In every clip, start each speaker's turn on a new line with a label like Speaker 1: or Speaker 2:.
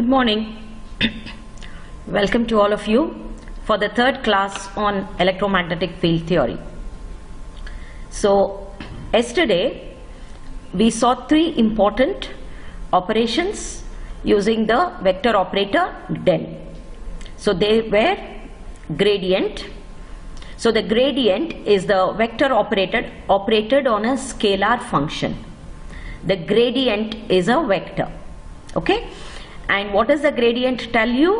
Speaker 1: Good morning. Welcome to all of you for the third class on electromagnetic field theory. So, yesterday we saw three important operations using the vector operator del. So, they were gradient. So, the gradient is the vector operated operated on a scalar function. The gradient is a vector. Okay? And what does the gradient tell you?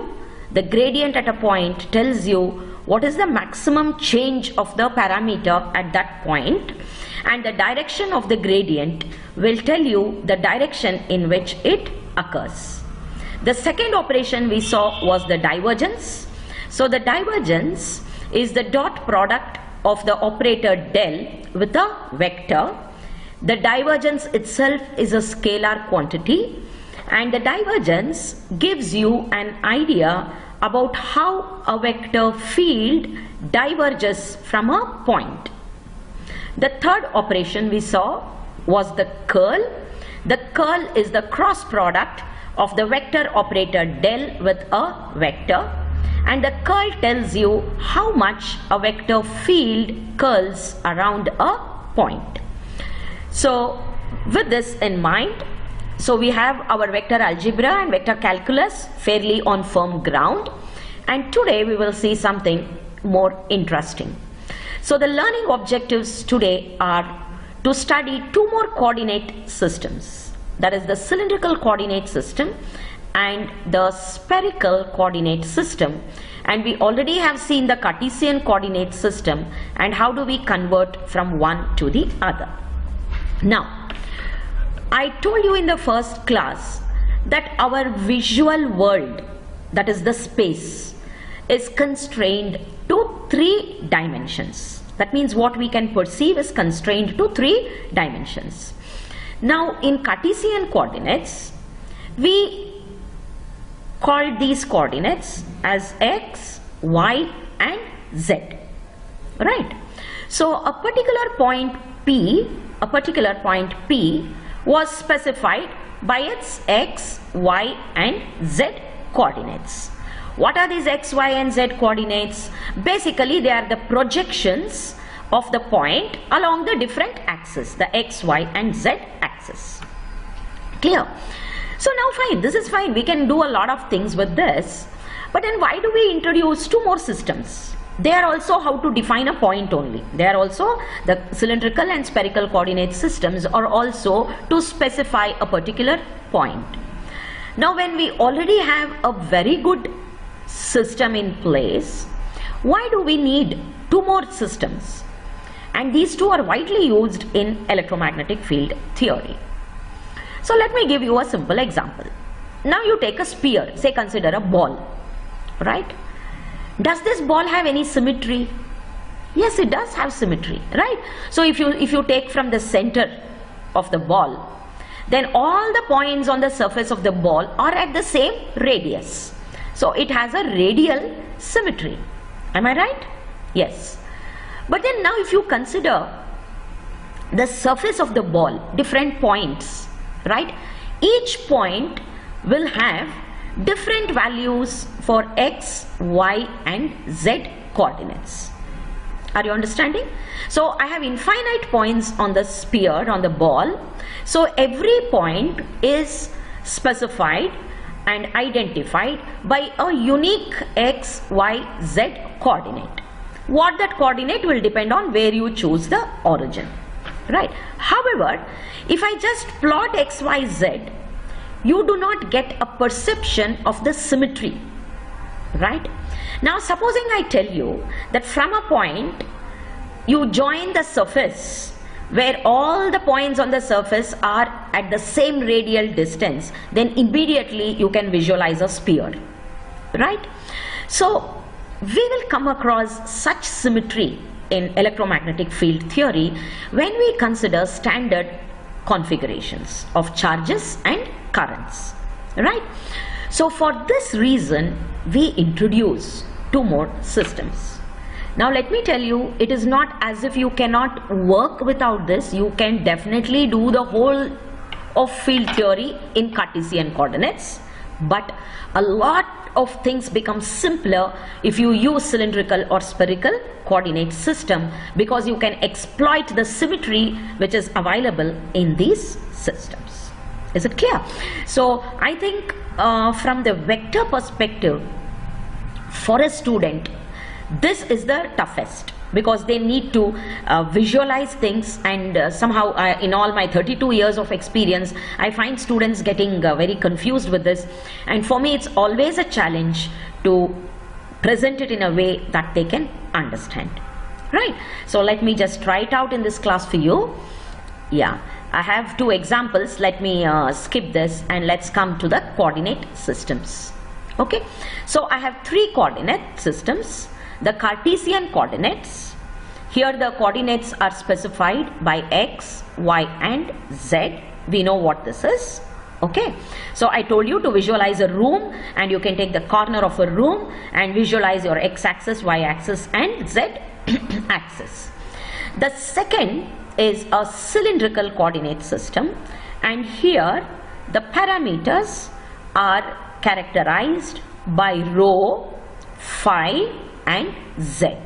Speaker 1: The gradient at a point tells you what is the maximum change of the parameter at that point and the direction of the gradient will tell you the direction in which it occurs. The second operation we saw was the divergence. So the divergence is the dot product of the operator del with a vector. The divergence itself is a scalar quantity and the divergence gives you an idea about how a vector field diverges from a point. The third operation we saw was the curl. The curl is the cross product of the vector operator del with a vector and the curl tells you how much a vector field curls around a point. So with this in mind, so we have our vector algebra and vector calculus fairly on firm ground and today we will see something more interesting. So the learning objectives today are to study two more coordinate systems that is the cylindrical coordinate system and the spherical coordinate system and we already have seen the Cartesian coordinate system and how do we convert from one to the other. Now I told you in the first class that our visual world, that is the space, is constrained to three dimensions. That means what we can perceive is constrained to three dimensions. Now in Cartesian coordinates, we call these coordinates as x, y and z. Right? So a particular point P, a particular point P was specified by its x, y and z coordinates. What are these x, y and z coordinates? Basically they are the projections of the point along the different axes, the x, y and z axis. Clear? So now fine, this is fine, we can do a lot of things with this. But then why do we introduce two more systems? They are also how to define a point only. They are also the cylindrical and spherical coordinate systems are also to specify a particular point. Now when we already have a very good system in place, why do we need two more systems? And these two are widely used in electromagnetic field theory. So let me give you a simple example. Now you take a sphere, say consider a ball, right? Does this ball have any symmetry? Yes, it does have symmetry, right? So if you, if you take from the center of the ball, then all the points on the surface of the ball are at the same radius. So it has a radial symmetry. Am I right? Yes. But then now if you consider the surface of the ball, different points, right? Each point will have different values for x, y and z coordinates. Are you understanding? So I have infinite points on the sphere, on the ball. So every point is specified and identified by a unique x, y, z coordinate. What that coordinate will depend on where you choose the origin. Right. However, if I just plot x, y, z, you do not get a perception of the symmetry right? Now supposing I tell you that from a point you join the surface where all the points on the surface are at the same radial distance then immediately you can visualize a sphere right? So we will come across such symmetry in electromagnetic field theory when we consider standard configurations of charges and currents right? So for this reason we introduce two more systems. Now let me tell you it is not as if you cannot work without this. You can definitely do the whole of field theory in Cartesian coordinates But a lot of things become simpler if you use cylindrical or spherical coordinate system because you can exploit the symmetry which is available in these systems. Is it clear? So I think uh, from the vector perspective, for a student, this is the toughest because they need to uh, visualize things and uh, somehow uh, in all my 32 years of experience I find students getting uh, very confused with this. And for me it's always a challenge to present it in a way that they can understand. Right? So let me just try it out in this class for you. Yeah. I have two examples. Let me uh, skip this and let's come to the coordinate systems. Okay? So I have three coordinate systems the Cartesian coordinates. Here the coordinates are specified by x, y and z. We know what this is. Okay. So I told you to visualize a room and you can take the corner of a room and visualize your x-axis, y-axis and z-axis. The second is a cylindrical coordinate system and here the parameters are characterized by rho, phi and z.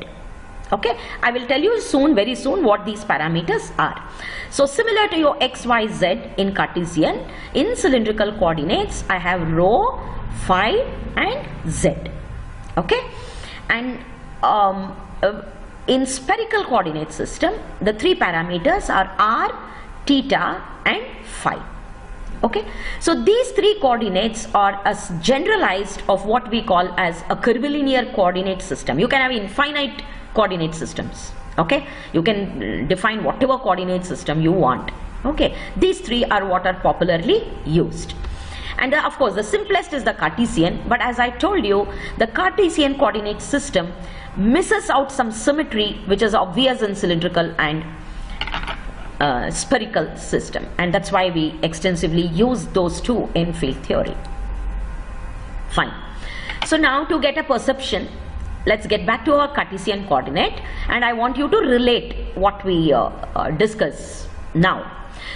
Speaker 1: Okay? I will tell you soon very soon what these parameters are. So similar to your x y z in cartesian in cylindrical coordinates i have rho phi and z. Okay? And um, uh, in spherical coordinate system the three parameters are r theta and phi okay? So these three coordinates are as generalized of what we call as a curvilinear coordinate system. You can have infinite coordinate systems. Okay? You can define whatever coordinate system you want. Okay? These three are what are popularly used. And uh, of course the simplest is the Cartesian but as I told you the Cartesian coordinate system misses out some symmetry which is obvious in cylindrical and uh, spherical system and that's why we extensively use those two in field theory. Fine. So now to get a perception, let's get back to our Cartesian coordinate and I want you to relate what we uh, uh, discuss now.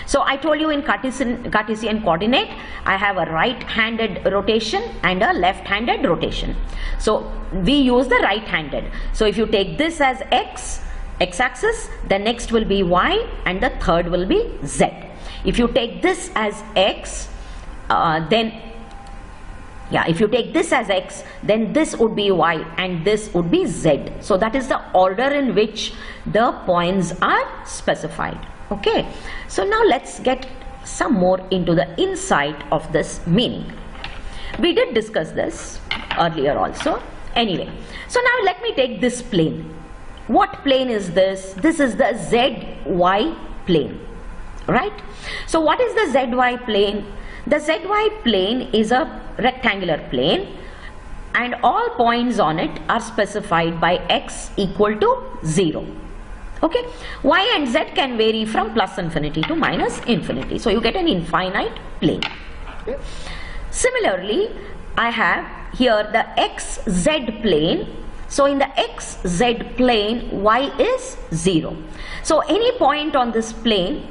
Speaker 1: So I told you in Cartesian, Cartesian coordinate, I have a right-handed rotation and a left-handed rotation. So we use the right-handed. So if you take this as x, x-axis, the next will be y and the third will be z. If you take this as x, uh, then yeah, if you take this as x, then this would be y and this would be z. So that is the order in which the points are specified. Okay. So now let's get some more into the insight of this meaning. We did discuss this earlier also. Anyway, so now let me take this plane what plane is this? This is the ZY plane, right? So what is the ZY plane? The ZY plane is a rectangular plane and all points on it are specified by x equal to 0. Okay, y and z can vary from plus infinity to minus infinity. So you get an infinite plane. Similarly, I have here the xz plane so in the xz plane, y is 0. So any point on this plane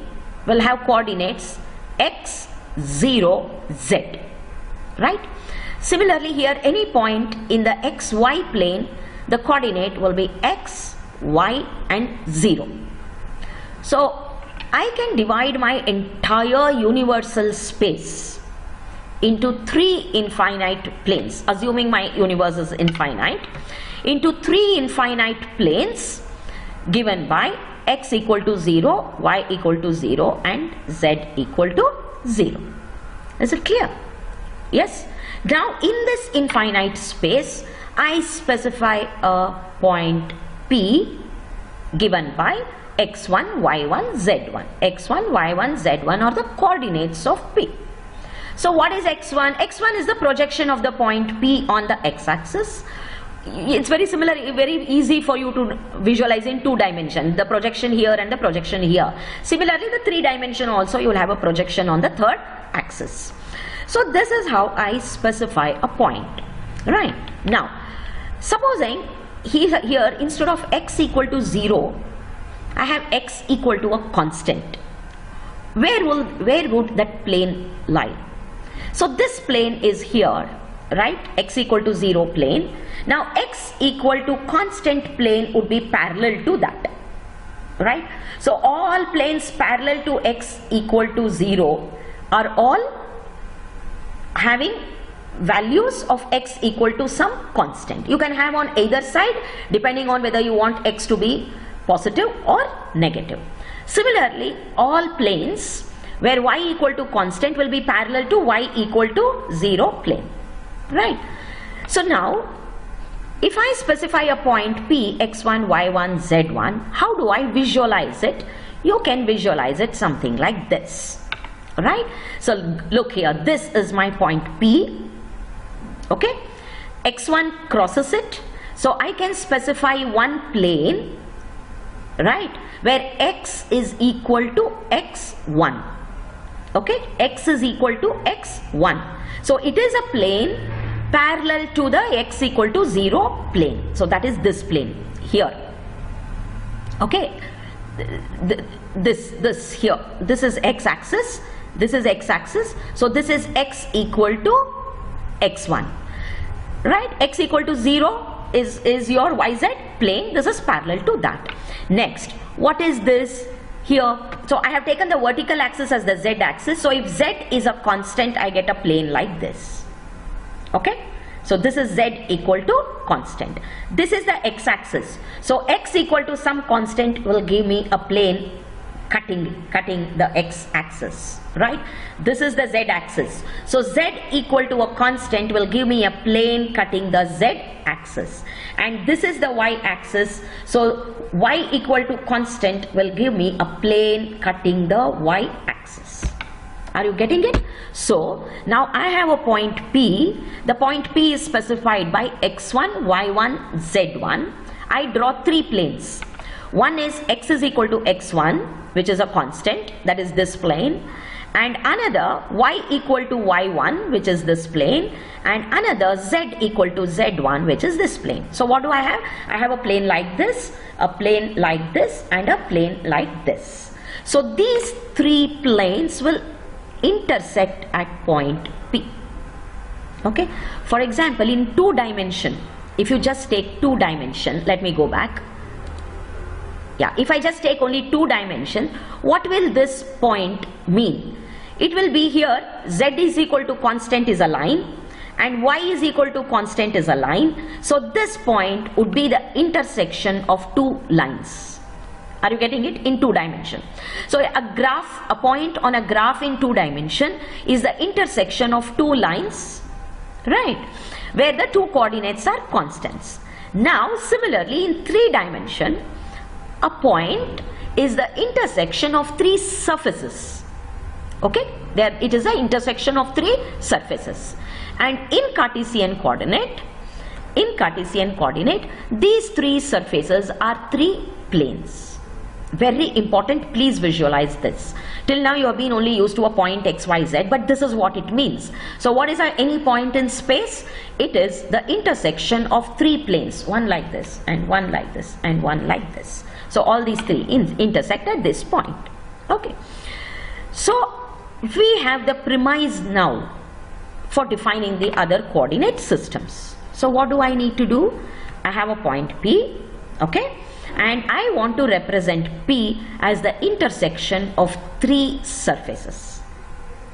Speaker 1: will have coordinates x, 0, z. Right? Similarly here any point in the xy plane, the coordinate will be x, y and 0. So I can divide my entire universal space into three infinite planes assuming my universe is infinite into three infinite planes given by x equal to 0, y equal to 0 and z equal to 0. Is it clear? Yes. Now in this infinite space I specify a point P given by x1, y1, z1. x1, y1, z1 are the coordinates of P. So what is x1? x1 is the projection of the point P on the x-axis it's very similar very easy for you to visualize in two dimension the projection here and the projection here. Similarly the three dimension also you will have a projection on the third axis. So this is how I specify a point right? Now supposing here, here instead of x equal to 0 I have x equal to a constant. Where will where would that plane lie? So this plane is here, right? x equal to 0 plane. Now x equal to constant plane would be parallel to that, right? So all planes parallel to x equal to 0 are all having values of x equal to some constant. You can have on either side depending on whether you want x to be positive or negative. Similarly, all planes where y equal to constant will be parallel to y equal to 0 plane. Right. So now, if I specify a point P, x1, y1, z1, how do I visualize it? You can visualize it something like this. Right. So look here, this is my point P okay x1 crosses it so I can specify one plane right where x is equal to x1 okay x is equal to x1 so it is a plane parallel to the x equal to 0 plane. So that is this plane here. Okay? This this here. This is x axis. This is x axis. So this is x equal to x1 right? x equal to 0 is is your yz plane. This is parallel to that. Next what is this here? So i have taken the vertical axis as the z axis. So if z is a constant i get a plane like this okay? So this is z equal to constant. This is the x axis so x equal to some constant will give me a plane cutting cutting the x-axis right? This is the z-axis. So z equal to a constant will give me a plane cutting the z-axis. And this is the y-axis. So y equal to constant will give me a plane cutting the y-axis are you getting it so now I have a point P the point P is specified by x1 y1 z1 I draw three planes one is x is equal to x1 which is a constant that is this plane and another y equal to y1 which is this plane and another z equal to z1 which is this plane. So what do I have? I have a plane like this, a plane like this and a plane like this. So these three planes will intersect at point P. Okay. For example, in two dimension, if you just take two dimension, let me go back yeah if I just take only two dimension what will this point mean it will be here z is equal to constant is a line and y is equal to constant is a line so this point would be the intersection of two lines are you getting it? In two dimension. So a graph a point on a graph in two dimension is the intersection of two lines right where the two coordinates are constants. Now similarly in three dimension a point is the intersection of three surfaces. Okay? There it is the intersection of three surfaces. And in Cartesian coordinate in Cartesian coordinate these three surfaces are three planes very important please visualize this till now you have been only used to a point xyz but this is what it means so what is any point in space it is the intersection of three planes one like this and one like this and one like this so all these three in intersect at this point. Okay. So we have the premise now for defining the other coordinate systems. So what do I need to do? I have a point P, okay, and I want to represent P as the intersection of three surfaces.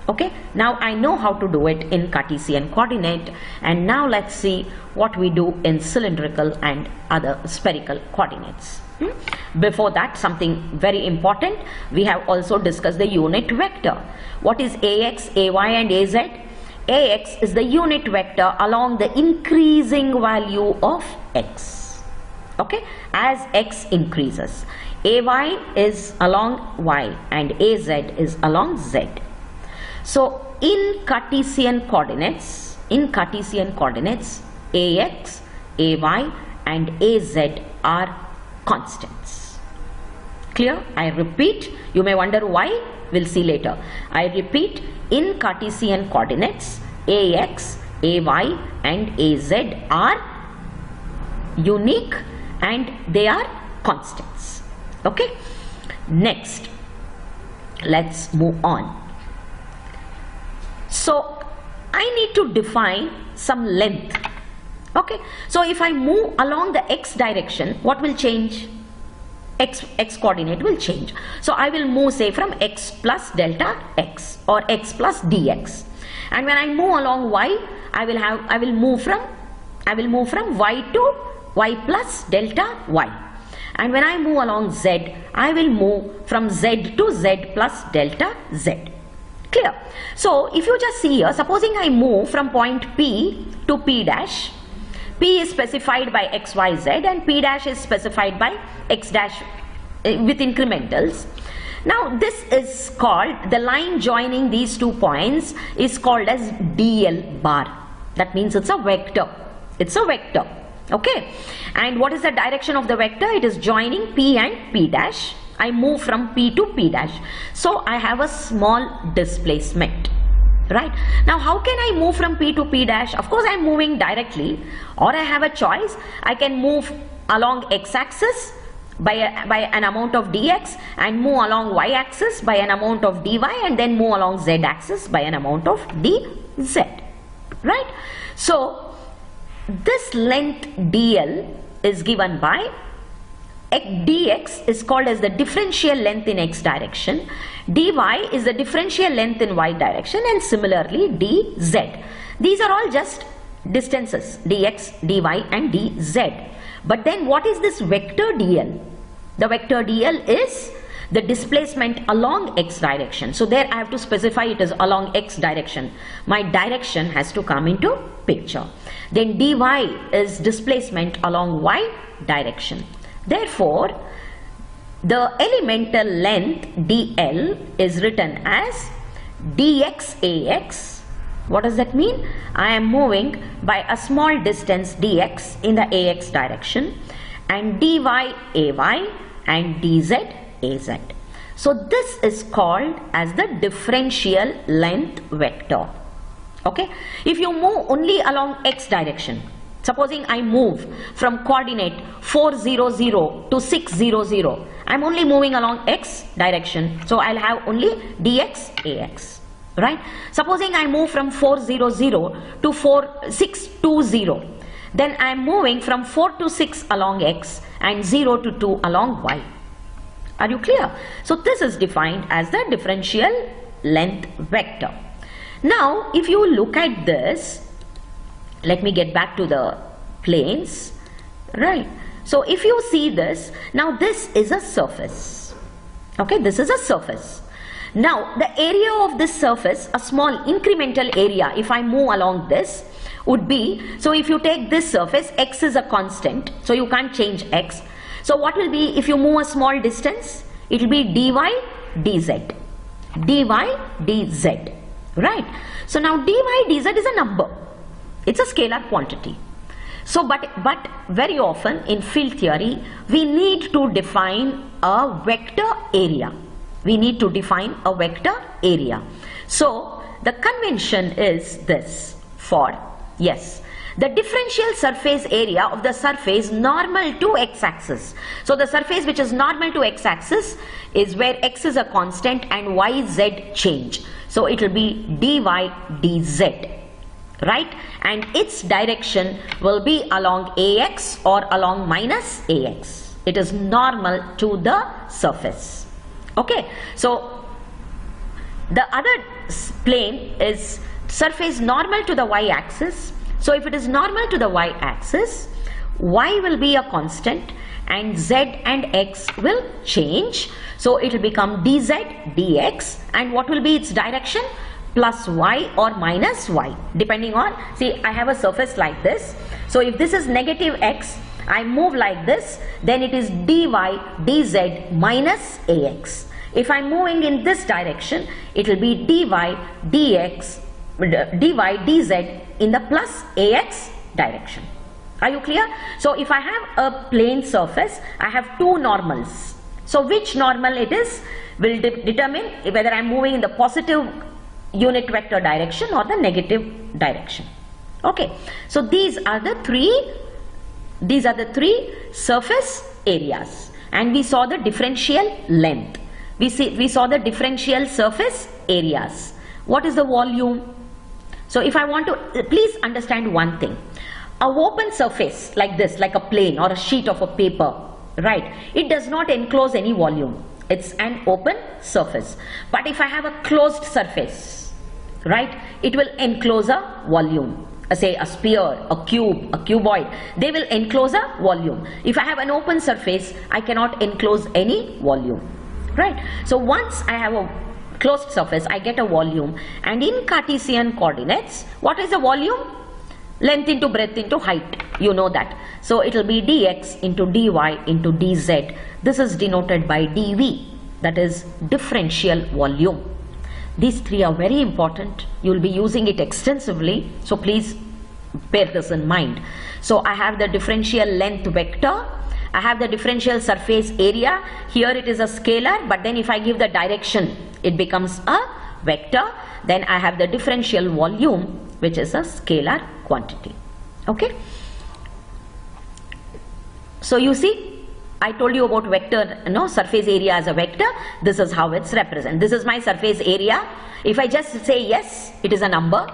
Speaker 1: Okay, now I know how to do it in Cartesian coordinate and now let's see what we do in cylindrical and other spherical coordinates. Hmm? Before that, something very important, we have also discussed the unit vector. What is AX, AY and AZ? AX is the unit vector along the increasing value of X. Okay, as X increases. AY is along Y and AZ is along Z. So, in Cartesian coordinates, in Cartesian coordinates, AX, AY and AZ are constants. Clear? I repeat, you may wonder why, we'll see later. I repeat, in Cartesian coordinates, AX, AY and AZ are unique and they are constants. Okay? Next, let's move on. So, I need to define some length. Okay, so if I move along the x direction, what will change? X, x coordinate will change. So I will move say from x plus delta x or x plus dx. And when I move along y, I will have I will move from I will move from y to y plus delta y. And when I move along z, I will move from z to z plus delta z. Clear? So if you just see here, supposing I move from point P to P dash, P is specified by x, y, z and P dash is specified by x dash uh, with incrementals. Now this is called, the line joining these two points is called as dl bar. That means it's a vector. It's a vector. Okay. And what is the direction of the vector? It is joining P and P dash I move from P to P dash. So I have a small displacement. Right. Now how can I move from P to P dash? Of course I am moving directly or I have a choice. I can move along x axis by, a, by an amount of dx and move along y axis by an amount of dy and then move along z axis by an amount of dz. Right. So this length dl is given by dx is called as the differential length in x direction dy is the differential length in y direction and similarly dz. These are all just distances dx dy and dz. But then what is this vector dl? The vector dl is the displacement along x direction so there i have to specify it is along x direction my direction has to come into picture then dy is displacement along y direction Therefore, the elemental length dl is written as dxax. What does that mean? I am moving by a small distance dx in the ax direction and dy ay and dz So this is called as the differential length vector. Okay. If you move only along x direction, Supposing I move from coordinate 400 to 600. I'm only moving along x direction. So I'll have only dx ax. Right? Supposing I move from 400 to 4620. Then I'm moving from 4 to 6 along x and 0 to 2 along y. Are you clear? So this is defined as the differential length vector. Now if you look at this let me get back to the planes right? So if you see this now this is a surface. Okay this is a surface. Now the area of this surface a small incremental area if I move along this would be so if you take this surface x is a constant. So you can't change x so what will be if you move a small distance it will be dy dz dy dz right so now dy dz is a number it's a scalar quantity. So, but, but very often in field theory, we need to define a vector area. We need to define a vector area. So, the convention is this for, yes, the differential surface area of the surface normal to x-axis. So, the surface which is normal to x-axis is where x is a constant and y, z change. So, it will be dy dz right and its direction will be along ax or along minus ax it is normal to the surface okay so the other plane is surface normal to the y axis so if it is normal to the y axis y will be a constant and z and x will change. So it will become dz dx and what will be its direction? Plus y or minus y depending on see I have a surface like this. So if this is negative x I move like this then it is dy dz minus ax. If I'm moving in this direction it will be dy dx dy dz in the plus ax direction. Are you clear? So if I have a plane surface I have two normals. So which normal it is will de determine whether I'm moving in the positive unit vector direction or the negative direction. Okay. So these are the three these are the three surface areas. And we saw the differential length. We see we saw the differential surface areas. What is the volume So if I want to, please understand one thing. A open surface like this, like a plane or a sheet of a paper, right? It does not enclose any volume. It's an open surface. But if I have a closed surface, right, it will enclose a volume. Uh, say a sphere, a cube, a cuboid, they will enclose a volume. If I have an open surface, I cannot enclose any volume, right? So once I have a closed surface, I get a volume and in Cartesian coordinates, what is the volume? Length into breadth into height, you know that. So it will be dx into dy into dz. This is denoted by dv, that is differential volume. These three are very important. You will be using it extensively. So please bear this in mind. So I have the differential length vector. I have the differential surface area. Here it is a scalar. But then if I give the direction, it becomes a vector. Then I have the differential volume, which is a scalar quantity. Okay. So you see, I told you about vector, know, surface area as a vector. This is how it's represented. This is my surface area. If I just say yes, it is a number.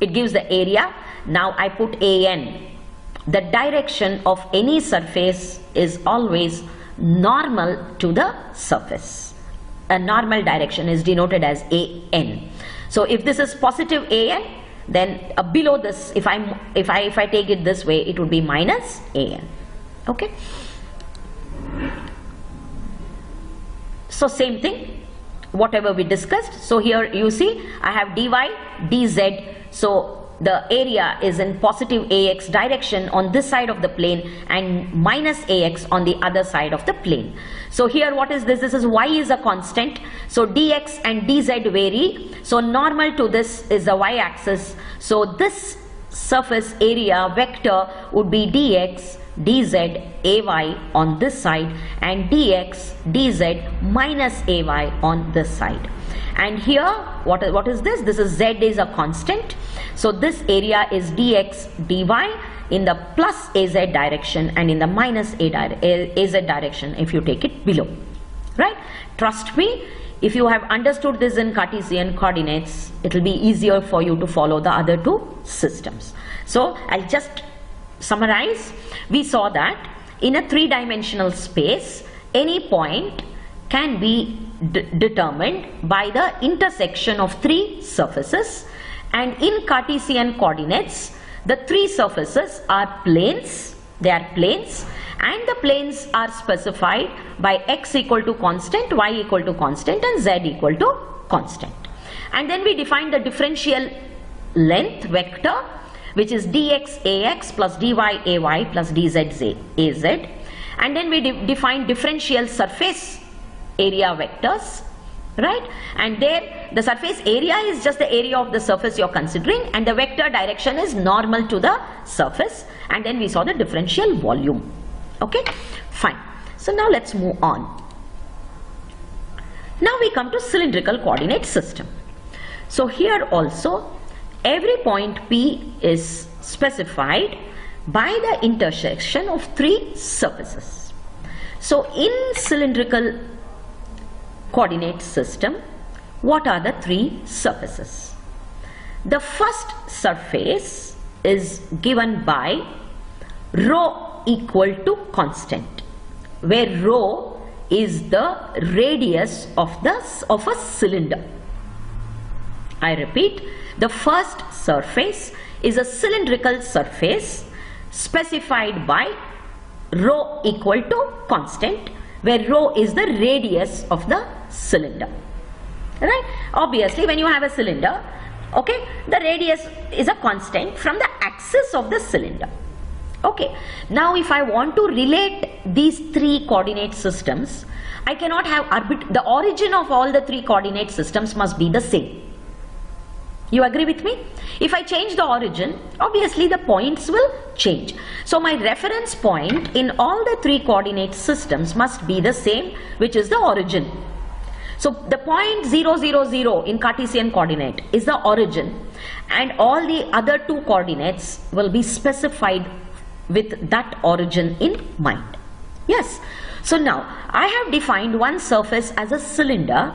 Speaker 1: It gives the area. Now I put AN. The direction of any surface is always normal to the surface. A normal direction is denoted as AN. So if this is positive AN, then uh, below this, if I if I if I take it this way, it would be minus AN. Okay. So same thing, whatever we discussed. So here you see I have dy, dz. So the area is in positive ax direction on this side of the plane and minus ax on the other side of the plane. So here what is this? This is y is a constant. So dx and dz vary. So normal to this is the y axis. So this surface area vector would be dx dz ay on this side and dx dz minus ay on this side and here what is, what is this? This is z is a constant. So this area is dx dy in the plus az direction and in the minus a di az direction if you take it below right? Trust me if you have understood this in Cartesian coordinates it will be easier for you to follow the other two systems. So I'll just summarize, we saw that in a three-dimensional space, any point can be determined by the intersection of three surfaces and in Cartesian coordinates, the three surfaces are planes, they are planes and the planes are specified by x equal to constant, y equal to constant and z equal to constant. And then we define the differential length vector which is dx ax plus dy ay plus dz az and then we de define differential surface area vectors right? And there the surface area is just the area of the surface you're considering and the vector direction is normal to the surface. And then we saw the differential volume. Okay fine. So now let's move on. Now we come to cylindrical coordinate system. So here also Every point P is specified by the intersection of three surfaces. So in cylindrical coordinate system, what are the three surfaces? The first surface is given by rho equal to constant, where rho is the radius of the of a cylinder. I repeat, the first surface is a cylindrical surface specified by rho equal to constant where rho is the radius of the cylinder. Right? Obviously when you have a cylinder, okay, the radius is a constant from the axis of the cylinder. Okay, now if I want to relate these three coordinate systems, I cannot have the origin of all the three coordinate systems must be the same. You agree with me? If I change the origin, obviously the points will change. So my reference point in all the three coordinate systems must be the same, which is the origin. So the point 0, 0, 0 in Cartesian coordinate is the origin and all the other two coordinates will be specified with that origin in mind. Yes. So now I have defined one surface as a cylinder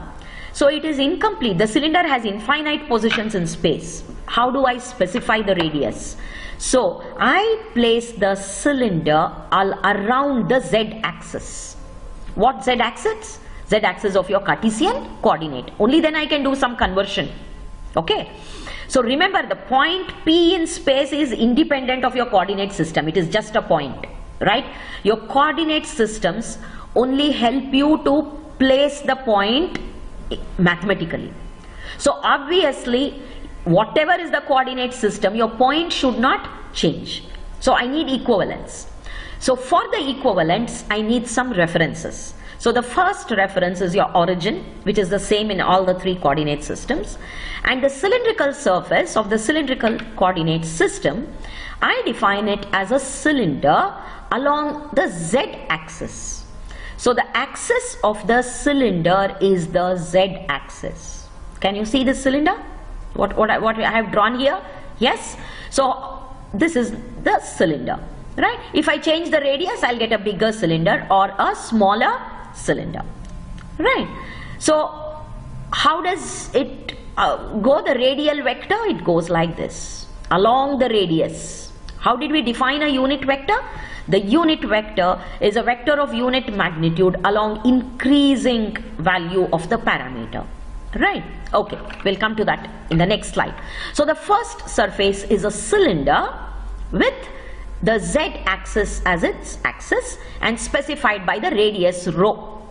Speaker 1: so it is incomplete. The cylinder has infinite positions in space. how do I specify the radius? So I place the cylinder all around the z axis. What z axis? Z axis of your Cartesian coordinate. Only then I can do some conversion. Okay. So remember the point P in space is independent of your coordinate system. It is just a point. Right. Your coordinate systems only help you to place the point mathematically. So obviously whatever is the coordinate system your point should not change. So I need equivalence. So for the equivalence I need some references. So the first reference is your origin which is the same in all the three coordinate systems and the cylindrical surface of the cylindrical coordinate system I define it as a cylinder along the z axis. So the axis of the cylinder is the z axis. Can you see this cylinder? What, what, I, what I have drawn here? Yes. So this is the cylinder. Right? If I change the radius, I'll get a bigger cylinder or a smaller cylinder. Right? So how does it uh, go the radial vector? It goes like this. Along the radius. How did we define a unit vector? The unit vector is a vector of unit magnitude along increasing value of the parameter. Right? Okay, we'll come to that in the next slide. So the first surface is a cylinder with the z-axis as its axis and specified by the radius rho.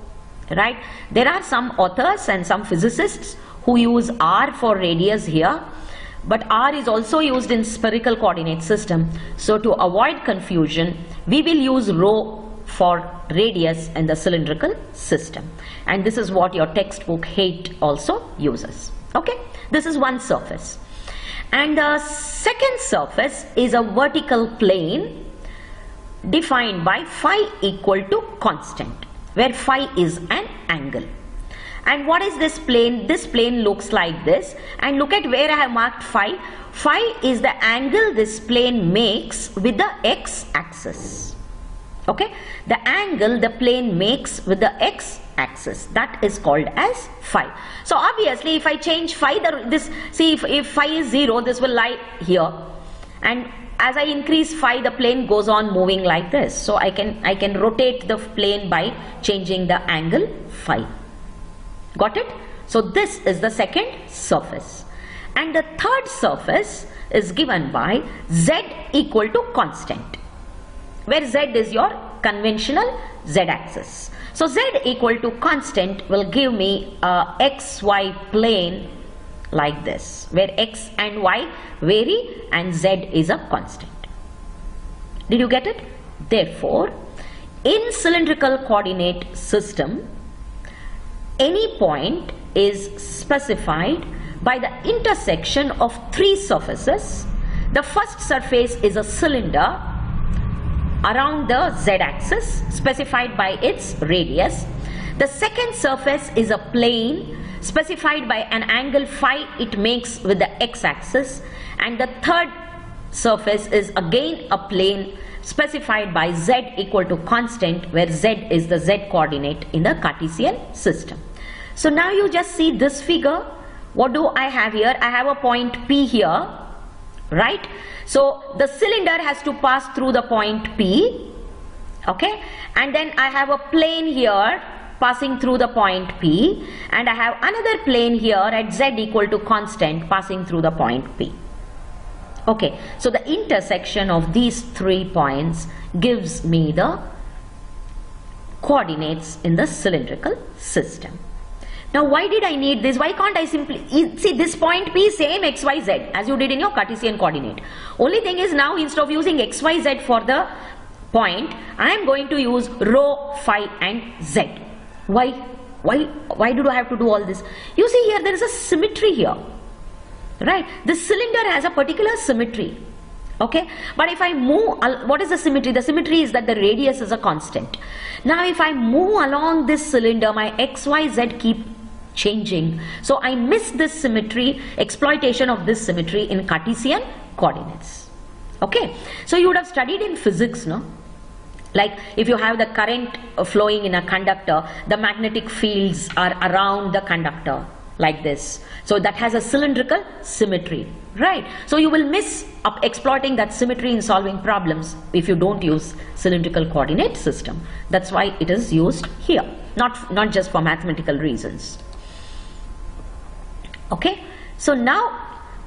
Speaker 1: Right? There are some authors and some physicists who use r for radius here but r is also used in spherical coordinate system. So to avoid confusion, we will use rho for radius in the cylindrical system. And this is what your textbook Hayt also uses. Okay, this is one surface. And the second surface is a vertical plane defined by phi equal to constant, where phi is an angle. And what is this plane? This plane looks like this. And look at where I have marked phi. Phi is the angle this plane makes with the x-axis. Okay. The angle the plane makes with the x-axis. That is called as phi. So obviously if I change phi, the, this, see if, if phi is 0, this will lie here. And as I increase phi, the plane goes on moving like this. So I can, I can rotate the plane by changing the angle phi. Got it? So this is the second surface. And the third surface is given by z equal to constant. Where z is your conventional z axis. So z equal to constant will give me a xy plane like this. Where x and y vary and z is a constant. Did you get it? Therefore, in cylindrical coordinate system, any point is specified by the intersection of three surfaces. The first surface is a cylinder around the z-axis specified by its radius. The second surface is a plane specified by an angle phi it makes with the x-axis and the third surface is again a plane specified by z equal to constant where z is the z coordinate in the Cartesian system. So now you just see this figure. What do I have here? I have a point P here, right? So the cylinder has to pass through the point P, okay? And then I have a plane here passing through the point P and I have another plane here at Z equal to constant passing through the point P. Okay, so the intersection of these three points gives me the coordinates in the cylindrical system. Now why did I need this? Why can't I simply, see this point P same xyz as you did in your Cartesian coordinate. Only thing is now instead of using xyz for the point, I am going to use rho, phi and z. Why? Why, why do I have to do all this? You see here there is a symmetry here. Right? The cylinder has a particular symmetry. Okay? But if I move, what is the symmetry? The symmetry is that the radius is a constant. Now if I move along this cylinder, my x, y, z keep changing. So I miss this symmetry, exploitation of this symmetry in Cartesian coordinates. Okay, so you would have studied in physics, no? Like if you have the current uh, flowing in a conductor, the magnetic fields are around the conductor, like this. So that has a cylindrical symmetry, right? So you will miss exploiting that symmetry in solving problems if you don't use cylindrical coordinate system. That's why it is used here, not, not just for mathematical reasons. Okay, so now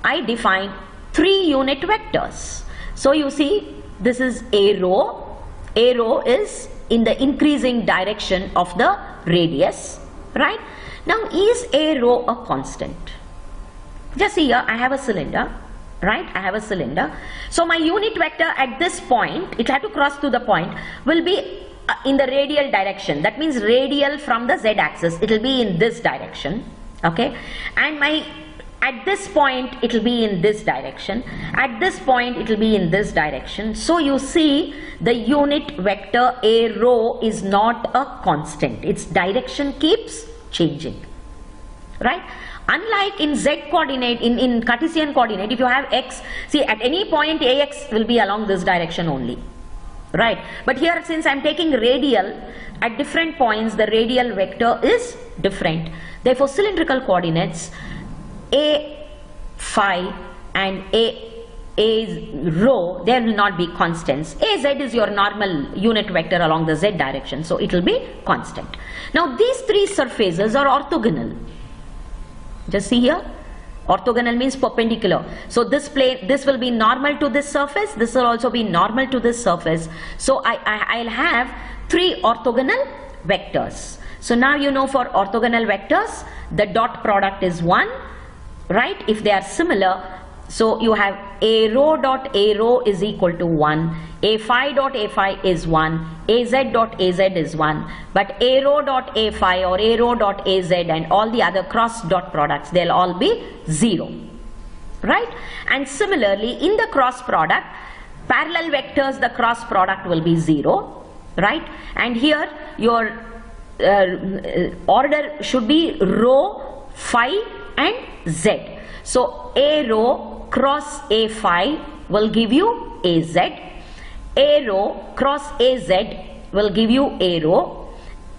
Speaker 1: I define three unit vectors. So you see this is a rho, a rho is in the increasing direction of the radius, right? Now is a rho a constant? Just see here I have a cylinder, right? I have a cylinder. So my unit vector at this point, it had to cross to the point, will be uh, in the radial direction. That means radial from the z axis. It will be in this direction, okay? And my at this point it will be in this direction. At this point it will be in this direction. So you see the unit vector a rho is not a constant. Its direction keeps changing. Right? Unlike in z coordinate in in cartesian coordinate if you have x see at any point ax will be along this direction only. Right? But here since i'm taking radial at different points the radial vector is different. Therefore cylindrical coordinates a phi and a a rho there will not be constants. Az is your normal unit vector along the z direction so it will be constant. Now these three surfaces are orthogonal. Just see here? Orthogonal means perpendicular. So this plane this will be normal to this surface this will also be normal to this surface. So I, I i'll have three orthogonal vectors. So now you know for orthogonal vectors the dot product is 1 right? If they are similar so you have a rho dot a rho is equal to 1 a phi dot a phi is 1 az dot az is 1 but a rho dot a phi or a rho dot az and all the other cross dot products they'll all be 0 right? And similarly in the cross product parallel vectors the cross product will be 0 right and here your uh, order should be rho phi and Z. So A rho cross A phi will give you a z a rho cross AZ will give you A rho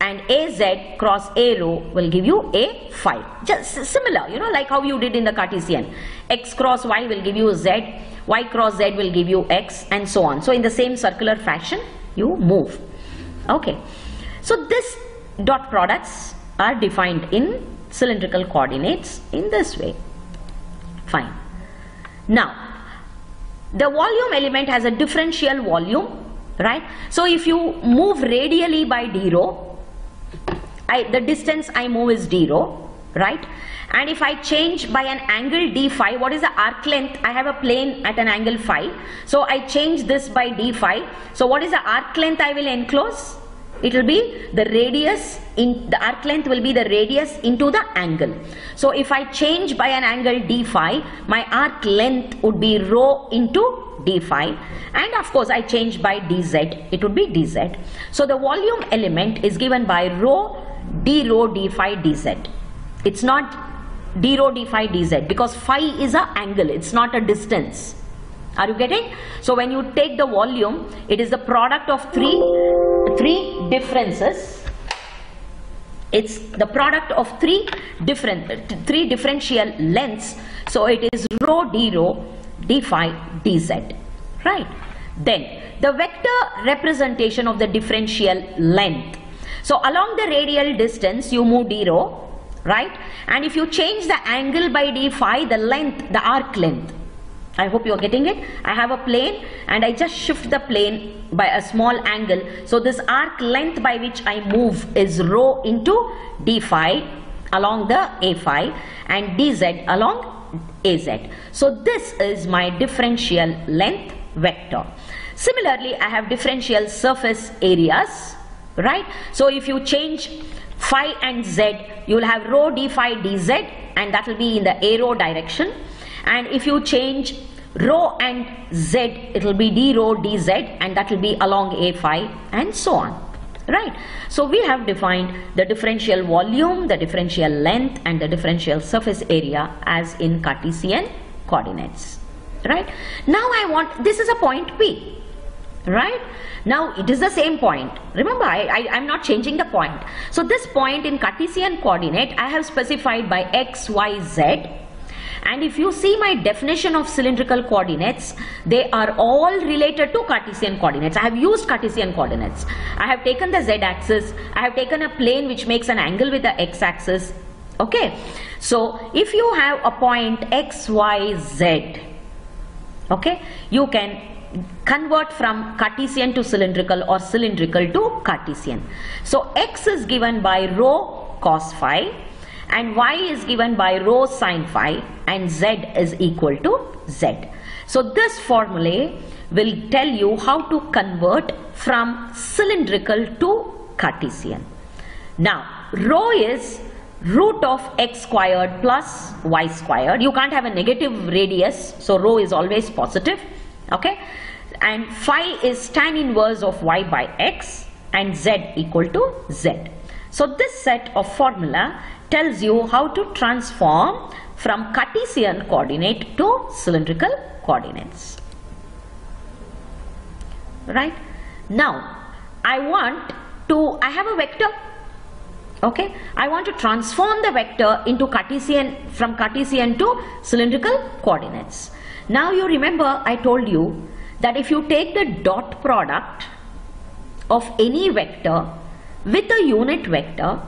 Speaker 1: and AZ cross A rho will give you A phi. Just similar, you know, like how you did in the Cartesian. X cross Y will give you Z, Y cross Z will give you X and so on. So in the same circular fashion, you move. Okay. So this dot products are defined in cylindrical coordinates in this way. Fine. Now, the volume element has a differential volume, right? So if you move radially by d rho, I, the distance I move is d rho, right? And if I change by an angle d phi, what is the arc length? I have a plane at an angle phi. So I change this by d phi. So what is the arc length I will enclose? it will be the radius in the arc length will be the radius into the angle so if I change by an angle d phi my arc length would be rho into d phi and of course I change by dz it would be dz so the volume element is given by rho d rho d phi dz it's not d rho d phi dz because phi is a angle it's not a distance are you getting? So when you take the volume, it is the product of three, three differences. It's the product of three different, three differential lengths. So it is rho d rho d phi dz, right? Then the vector representation of the differential length. So along the radial distance, you move d rho, right? And if you change the angle by d phi, the length, the arc length, I hope you are getting it. I have a plane and I just shift the plane by a small angle. So this arc length by which I move is rho into d phi along the a phi and dz along az. So this is my differential length vector. Similarly, I have differential surface areas, right? So if you change phi and z, you will have rho d phi dz and that will be in the a rho direction. And if you change rho and z it will be d rho dz and that will be along a phi and so on. Right? So we have defined the differential volume the differential length and the differential surface area as in cartesian coordinates. Right? Now i want this is a point p right? Now it is the same point. Remember I, I i'm not changing the point. So this point in cartesian coordinate i have specified by x y z. And if you see my definition of cylindrical coordinates they are all related to cartesian coordinates. I have used cartesian coordinates. I have taken the z axis i have taken a plane which makes an angle with the x axis okay? So if you have a point x y z okay you can convert from Cartesian to cylindrical or cylindrical to Cartesian. So x is given by rho cos phi and y is given by rho sin phi and z is equal to z. So this formula will tell you how to convert from cylindrical to Cartesian. Now rho is root of x squared plus y squared. You can't have a negative radius so rho is always positive okay and phi is tan inverse of y by x and z equal to z. So this set of formula tells you how to transform from Cartesian coordinate to cylindrical coordinates. Right? Now, I want to, I have a vector. Okay, I want to transform the vector into Cartesian, from Cartesian to cylindrical coordinates. Now you remember I told you that if you take the dot product of any vector with a unit vector,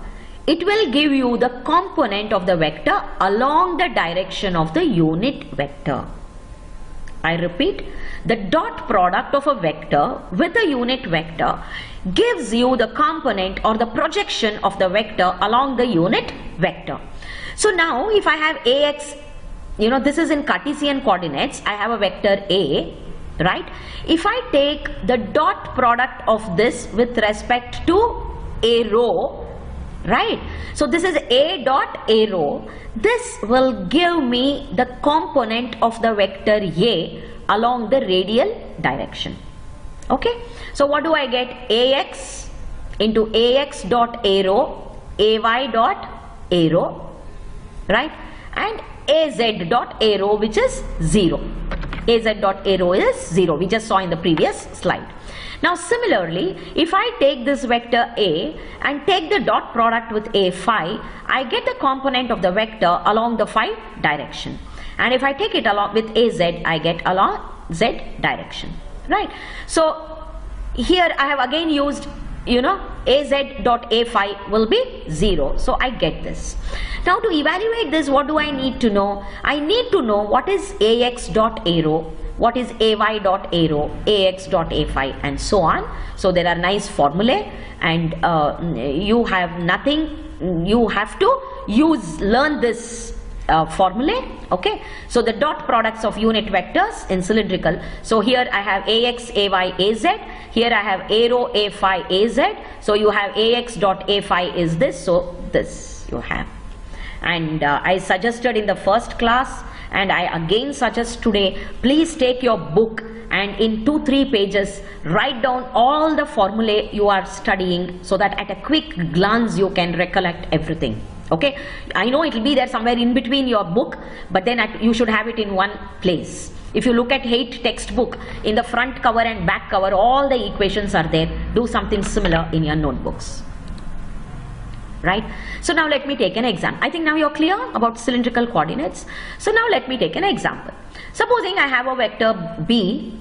Speaker 1: it will give you the component of the vector along the direction of the unit vector. I repeat, the dot product of a vector with a unit vector gives you the component or the projection of the vector along the unit vector. So now if I have Ax, you know this is in Cartesian coordinates, I have a vector A right? If I take the dot product of this with respect to a rho right? So this is a dot a rho. This will give me the component of the vector a along the radial direction. Okay? So what do I get? Ax into ax dot a rho ay dot a rho right? And az dot a rho which is 0 az dot a rho is 0 we just saw in the previous slide. Now similarly if I take this vector a and take the dot product with a phi I get the component of the vector along the phi direction. And if I take it along with az I get along z direction. Right? So here I have again used you know az dot a phi will be 0 so I get this. Now to evaluate this what do I need to know? I need to know what is ax dot a rho what is ay dot a rho ax dot a phi and so on. So there are nice formulae and uh, you have nothing you have to use learn this uh, formulae okay? So the dot products of unit vectors in cylindrical. So here I have ax ay az here I have a rho a phi az so you have ax dot a phi is this. So this you have. And uh, I suggested in the first class and I again suggest today please take your book and in two three pages write down all the formulae you are studying so that at a quick glance you can recollect everything. Okay? I know it will be there somewhere in between your book but then you should have it in one place if you look at Hayt textbook in the front cover and back cover all the equations are there. Do something similar in your notebooks. Right? So now let me take an example. I think now you're clear about cylindrical coordinates? So now let me take an example. Supposing i have a vector b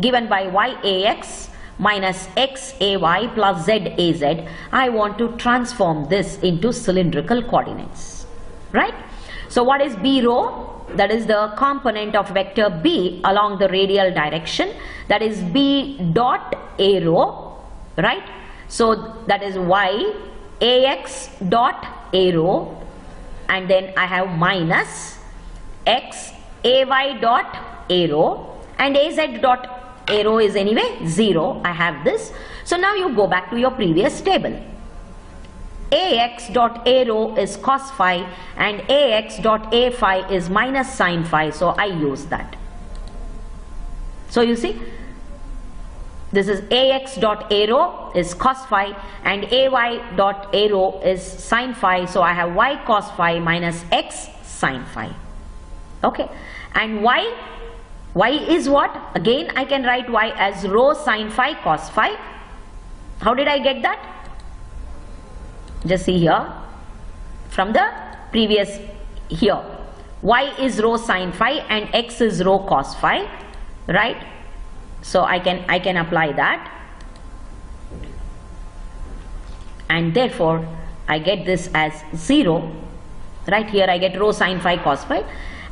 Speaker 1: given by yax minus xay plus zaz, I want to transform this into cylindrical coordinates, right? So what is b rho? That is the component of vector b along the radial direction. That is b dot a rho, right? So that is y ax dot a rho and then I have minus x ay dot a rho and az dot a arrow is anyway 0 I have this so now you go back to your previous table ax dot a rho is cos phi and ax dot a phi is minus sine phi so I use that so you see this is ax dot a rho is cos phi and ay dot a rho is sine phi so I have y cos phi minus x sine phi okay and y y is what? Again I can write y as rho sine phi cos phi. How did I get that? Just see here. From the previous here. y is rho sine phi and x is rho cos phi, right? So I can I can apply that. And therefore I get this as 0 right here I get rho sine phi cos phi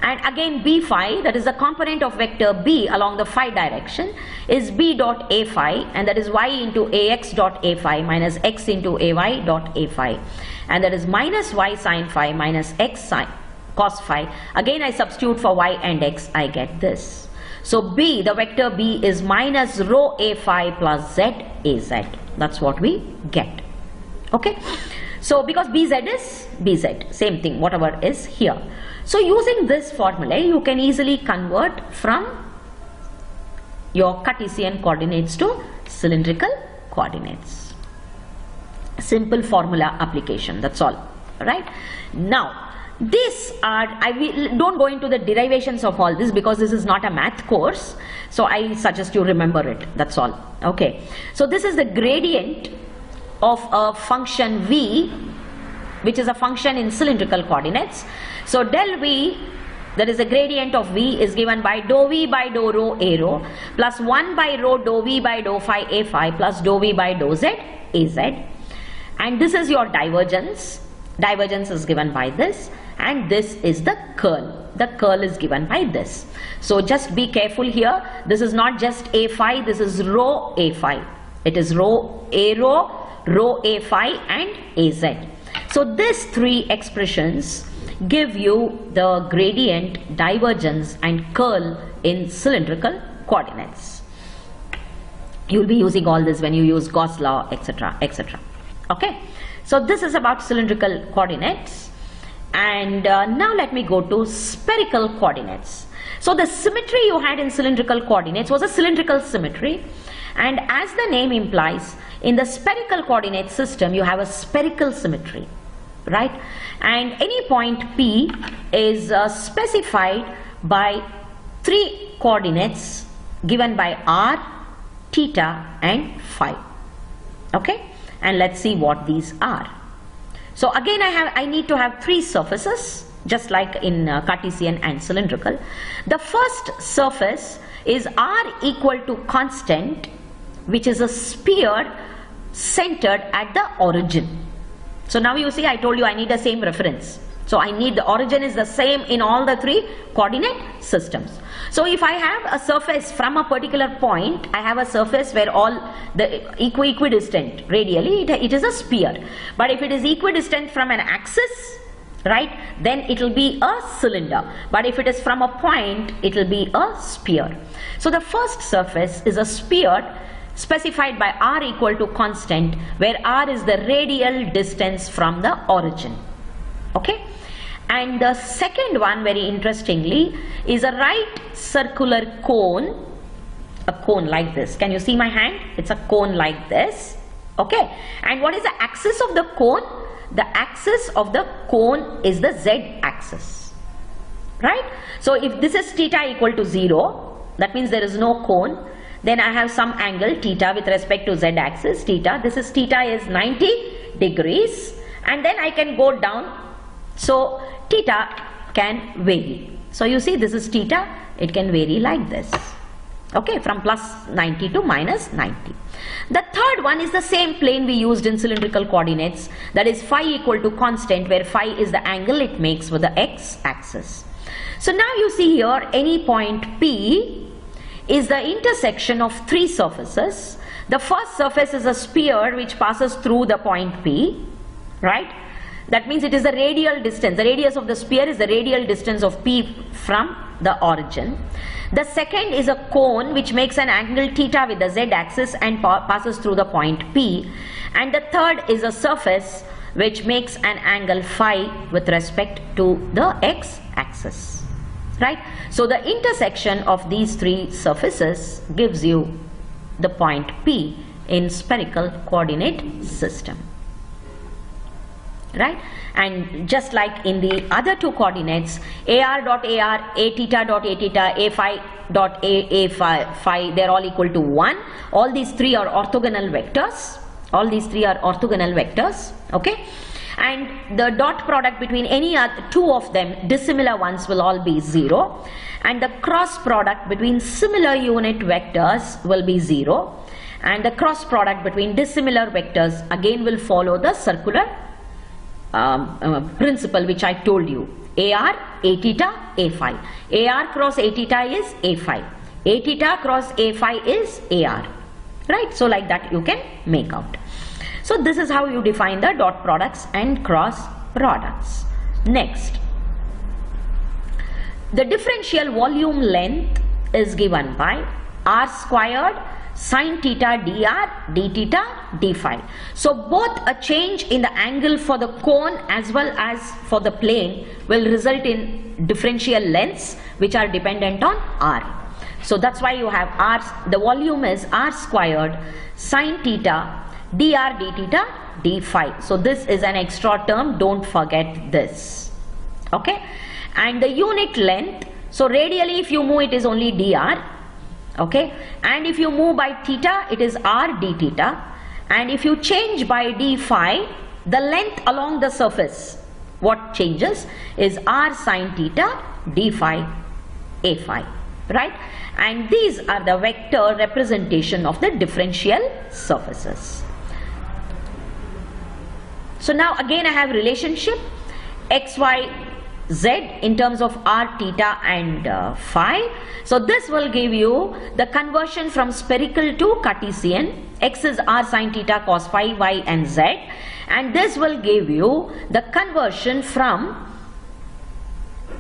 Speaker 1: and again b phi that is the component of vector b along the phi direction is b dot a phi and that is y into ax dot a phi minus x into ay dot a phi. And that is minus y sine phi minus x sine cos phi. Again I substitute for y and x I get this. So b the vector b is minus rho a phi plus z az that's what we get. Okay? So because bz is bz same thing whatever is here so using this formula, you can easily convert from your Cartesian coordinates to cylindrical coordinates. Simple formula application, that's all, right? Now, this are, I will, don't go into the derivations of all this because this is not a math course. So I suggest you remember it, that's all, okay. So this is the gradient of a function v which is a function in cylindrical coordinates so del V, that is the gradient of V is given by dou V by dou rho A rho plus 1 by rho dou V by dou phi A phi plus dou V by dou Z A Z. And this is your divergence. Divergence is given by this and this is the curl. The curl is given by this. So just be careful here. This is not just A phi, this is rho A phi. It is rho A rho, rho A phi and AZ. So these three expressions give you the gradient, divergence and curl in cylindrical coordinates. You will be using all this when you use Gauss law, etc., etc. Okay. So this is about cylindrical coordinates. And uh, now let me go to spherical coordinates. So the symmetry you had in cylindrical coordinates was a cylindrical symmetry. And as the name implies, in the spherical coordinate system, you have a spherical symmetry right? And any point P is uh, specified by three coordinates given by R, theta and phi okay? And let's see what these are. So again I have I need to have three surfaces just like in uh, Cartesian and cylindrical. The first surface is R equal to constant which is a sphere centered at the origin so now you see I told you I need the same reference. So I need the origin is the same in all the three coordinate systems. So if I have a surface from a particular point, I have a surface where all the equi equidistant radially, it, it is a sphere. But if it is equidistant from an axis, right, then it will be a cylinder. But if it is from a point, it will be a sphere. So the first surface is a sphere specified by r equal to constant where r is the radial distance from the origin. Okay? And the second one very interestingly is a right circular cone a cone like this. Can you see my hand? It's a cone like this. Okay? And what is the axis of the cone? The axis of the cone is the z axis. Right? So if this is theta equal to 0 that means there is no cone then I have some angle theta with respect to z axis theta. This is theta is 90 degrees and then I can go down. So theta can vary. So you see this is theta. It can vary like this. Okay, from plus 90 to minus 90. The third one is the same plane we used in cylindrical coordinates that is phi equal to constant where phi is the angle it makes with the x axis. So now you see here any point P is the intersection of three surfaces. The first surface is a sphere which passes through the point P, right? That means it is the radial distance. The radius of the sphere is the radial distance of P from the origin. The second is a cone which makes an angle theta with the z axis and pa passes through the point P. And the third is a surface which makes an angle phi with respect to the x axis right? So the intersection of these three surfaces gives you the point P in spherical coordinate system. right? And just like in the other two coordinates ar dot ar a theta dot a theta a phi dot a a phi, phi they're all equal to 1 all these three are orthogonal vectors. All these three are orthogonal vectors. Okay and the dot product between any two of them dissimilar ones will all be 0 and the cross product between similar unit vectors will be 0 and the cross product between dissimilar vectors again will follow the circular um, uh, principle which I told you. AR A theta A phi. AR cross A theta is A phi. A theta cross A phi is AR right? So like that you can make out so this is how you define the dot products and cross products next the differential volume length is given by r squared sine theta dr d theta d phi. So both a change in the angle for the cone as well as for the plane will result in differential lengths which are dependent on r. So that's why you have r, the volume is r squared sine theta dr d theta d phi. So this is an extra term, don't forget this. Okay. And the unit length, so radially if you move it is only dr. Okay? And if you move by theta it is r d theta. And if you change by d phi the length along the surface what changes is r sine theta d phi a phi. Right? And these are the vector representation of the differential surfaces so now again I have relationship x, y, z in terms of r theta and uh, phi. So this will give you the conversion from spherical to Cartesian. x is r sine theta cos phi y and z and this will give you the conversion from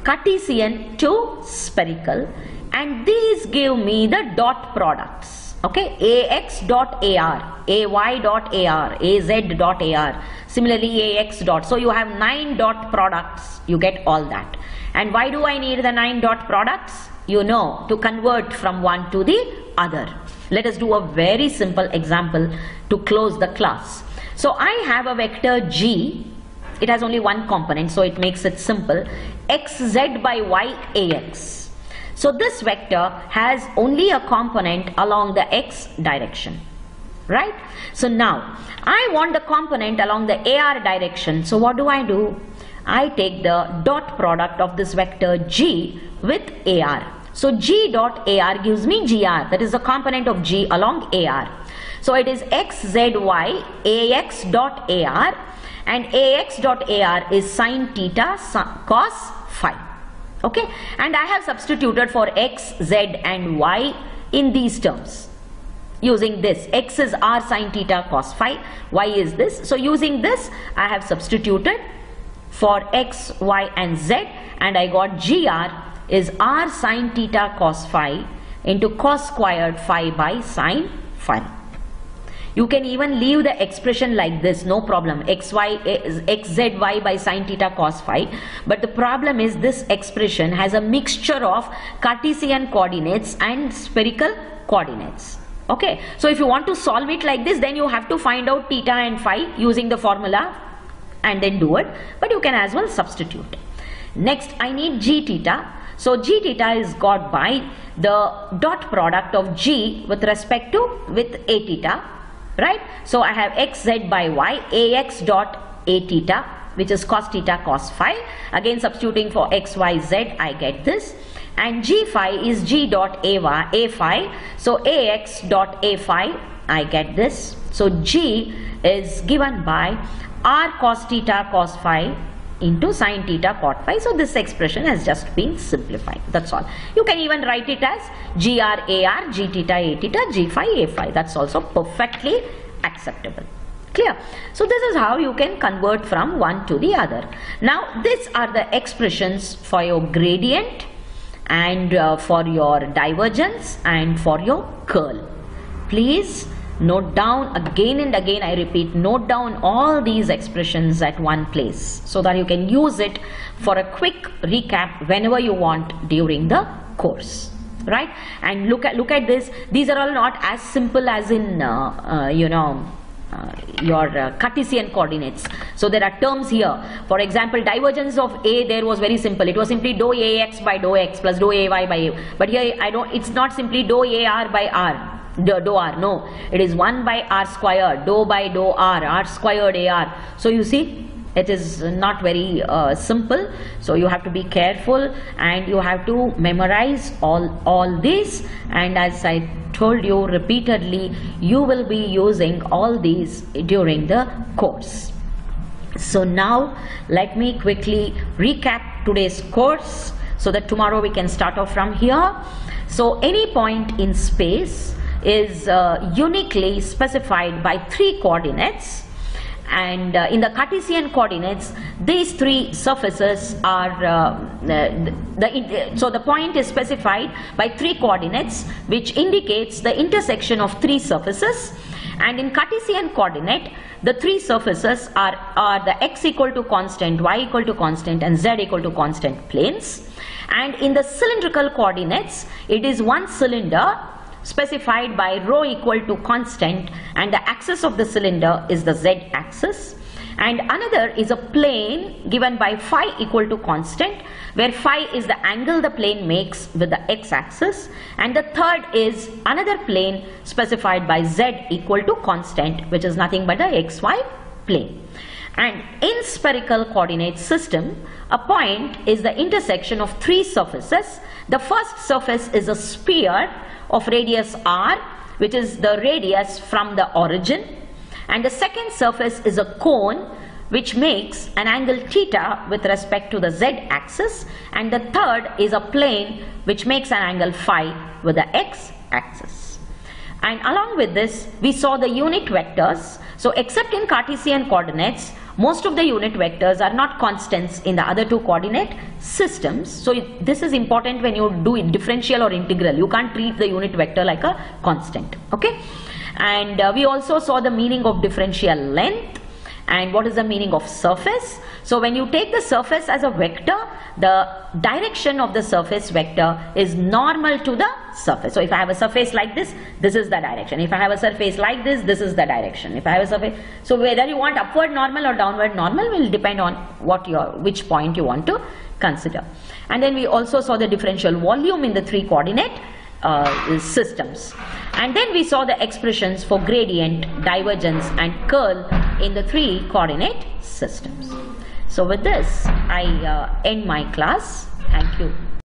Speaker 1: Cartesian to spherical and these give me the dot products okay ax dot ar ay dot ar az dot ar similarly ax dot. So you have nine dot products you get all that. And why do i need the nine dot products? You know to convert from one to the other. Let us do a very simple example to close the class. So i have a vector g. It has only one component so it makes it simple. Xz by y ax so this vector has only a component along the x direction. Right? So now I want the component along the AR direction. So what do I do? I take the dot product of this vector g with AR. So g dot AR gives me GR that is the component of g along AR. So it is xzy ax dot AR and ax dot AR is sine theta cos phi okay? And I have substituted for x z and y in these terms. Using this. X is r sine theta cos phi. Y is this. So using this I have substituted for x y and z. And I got gr is r sine theta cos phi into cos squared phi by sine phi you can even leave the expression like this, no problem. xy, xzy by sine theta cos phi. But the problem is this expression has a mixture of Cartesian coordinates and spherical coordinates. Okay, so if you want to solve it like this, then you have to find out theta and phi using the formula and then do it. But you can as well substitute. Next, I need g theta. So g theta is got by the dot product of g with respect to with a theta right? So I have xz by y, ax dot a theta which is cos theta cos phi. Again substituting for x, y, z I get this and g phi is g dot a, a phi. So ax dot a phi I get this. So g is given by r cos theta cos phi into sine theta cot phi. So this expression has just been simplified. That's all. You can even write it as GRAR, G theta, A theta, G phi, A phi. That's also perfectly acceptable. Clear? So this is how you can convert from one to the other. Now these are the expressions for your gradient and uh, for your divergence and for your curl. Please note down again and again I repeat note down all these expressions at one place so that you can use it for a quick recap whenever you want during the course right and look at look at this these are all not as simple as in uh, uh, you know uh, your uh, Cartesian coordinates. So there are terms here. For example, divergence of A there was very simple. It was simply dou AX by dou X plus dou AY by A. But here I don't. It's not simply dou AR by R. Dou, R. No, it is 1 by R square. Dou by dou R. R squared AR. So you see, it is not very uh, simple so you have to be careful and you have to memorize all all this and as i told you repeatedly you will be using all these during the course so now let me quickly recap today's course so that tomorrow we can start off from here so any point in space is uh, uniquely specified by three coordinates. And uh, in the Cartesian coordinates these three surfaces are uh, the, the, so the point is specified by three coordinates which indicates the intersection of three surfaces. And in Cartesian coordinate the three surfaces are, are the x equal to constant, y equal to constant and z equal to constant planes. And in the cylindrical coordinates it is one cylinder specified by rho equal to constant and the axis of the cylinder is the z axis. And another is a plane given by phi equal to constant where phi is the angle the plane makes with the x axis. And the third is another plane specified by z equal to constant which is nothing but the xy plane and in spherical coordinate system a point is the intersection of three surfaces the first surface is a sphere of radius r which is the radius from the origin and the second surface is a cone which makes an angle theta with respect to the z axis and the third is a plane which makes an angle phi with the x axis. And along with this we saw the unit vectors. So except in Cartesian coordinates most of the unit vectors are not constants in the other two coordinate systems. So this is important when you do differential or integral. You can't treat the unit vector like a constant. Okay. And uh, we also saw the meaning of differential length and what is the meaning of surface. So when you take the surface as a vector, the direction of the surface vector is normal to the surface. So if I have a surface like this, this is the direction. If I have a surface like this, this is the direction. If I have a surface, so whether you want upward normal or downward normal will depend on what your which point you want to consider. And then we also saw the differential volume in the three coordinate uh, systems. And then we saw the expressions for gradient, divergence and curl in the three coordinate systems. So with this, I uh, end my class. Thank you.